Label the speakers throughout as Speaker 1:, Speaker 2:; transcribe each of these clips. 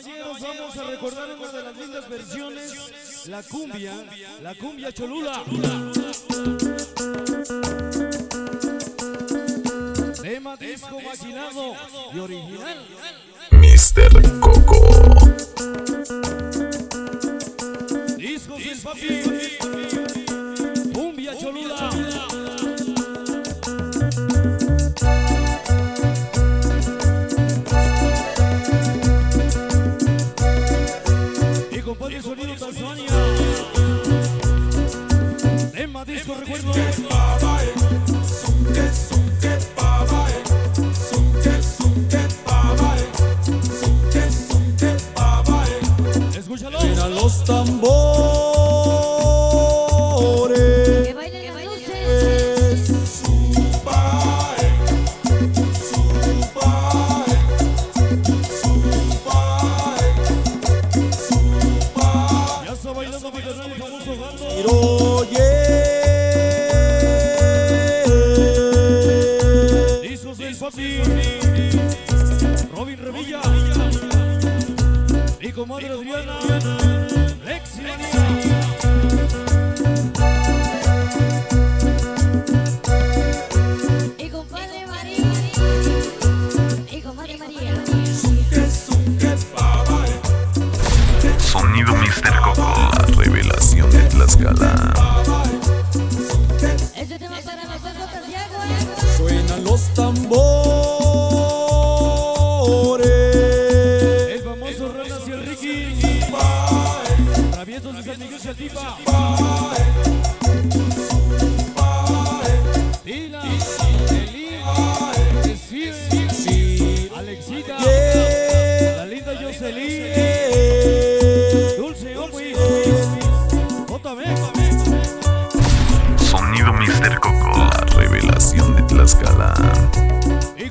Speaker 1: caballeros, vamos a recordar una de las lindas versiones, la cumbia, la cumbia cholula. Tema disco maquinado y original.
Speaker 2: Mr.
Speaker 3: Tambores.
Speaker 4: Que bailen.
Speaker 1: Ya está bailando mi carnal el famoso Gando.
Speaker 3: Oye.
Speaker 1: Discos del papi. Robin Revilla. Mi comadre Adriana.
Speaker 2: Sonido Mr. Coco. La revelación de Tlaxcala.
Speaker 4: Este tema para nosotros, Santiago. ¿eh?
Speaker 3: Suenan los tambores.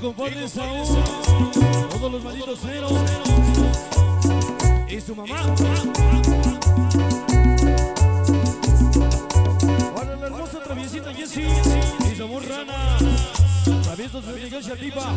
Speaker 1: Compadre Saúl. Todos los malditos ceros. Y su mamá. Para la hermosa traviesita Jessie. Y su amor Rana. Traviesos de Miguel Chatipa.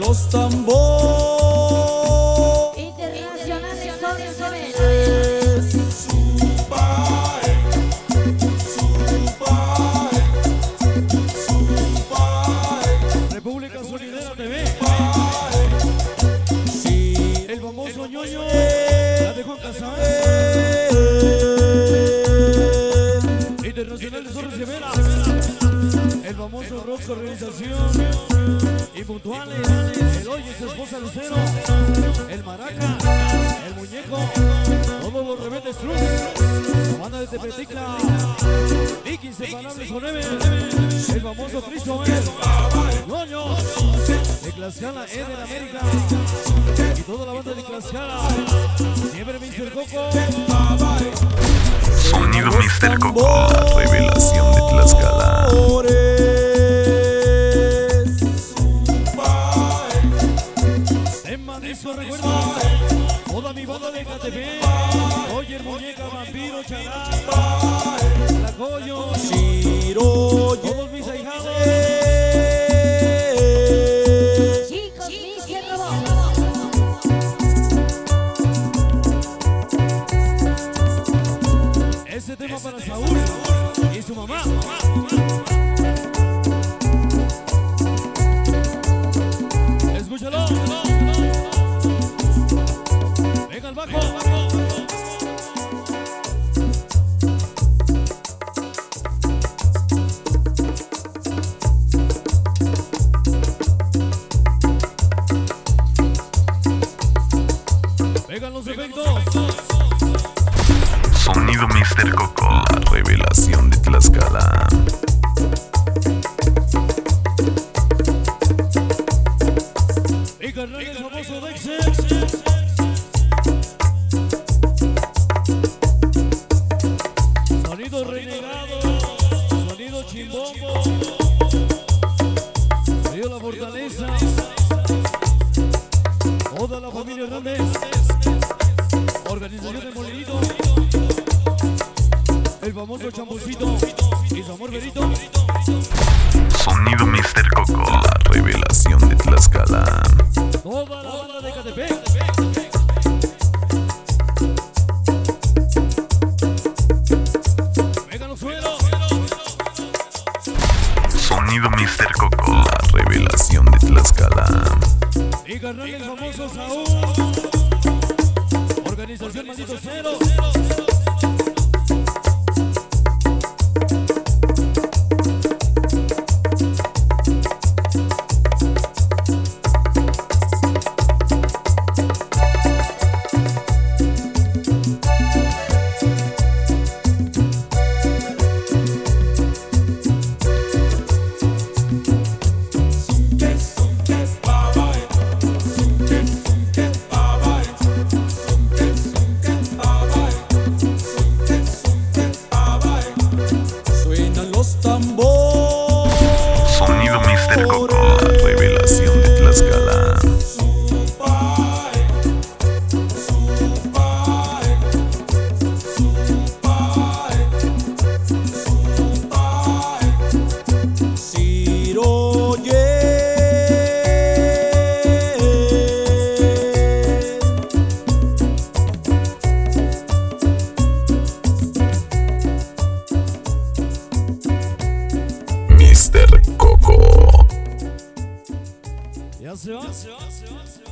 Speaker 1: Los
Speaker 3: tambores.
Speaker 4: Internacionales son severas.
Speaker 1: República Solidera TV.
Speaker 3: Sí.
Speaker 1: El famoso ñoño. La de Juan Casal. Internacional de Zorro Rivera. El famoso Rosco Organización. Impuntuales. El hoy y su esposa Lucero. El Maraca. El Muñeco. Todos los rebeldes Cruz. La banda de Tepeticla. Vicky Inseparables con nueve. El famoso Cristo Ñoño. De Tlaxcala, Eden América. Y toda la banda de Tlaxcala. Siempre Mr. Coco.
Speaker 2: Sonido Mr. Coco. La revelación de Tlaxcala.
Speaker 1: KTV. Roger, Muñeca, Vampiro, Chará. La Coyo.
Speaker 3: Ciro.
Speaker 1: carnal, el famoso
Speaker 4: Dexter. Sonido renegado,
Speaker 1: sonido chimbombo, sonido la fortaleza, toda la familia
Speaker 3: Hernández, organización de Molinito, el famoso chambucito y su amor Benito.
Speaker 2: Sonido Mr. Sonido Mr. Coco, la revelación de Tlaxcala.
Speaker 3: Y. Organización
Speaker 2: Mr. Coco.
Speaker 3: Ya se va.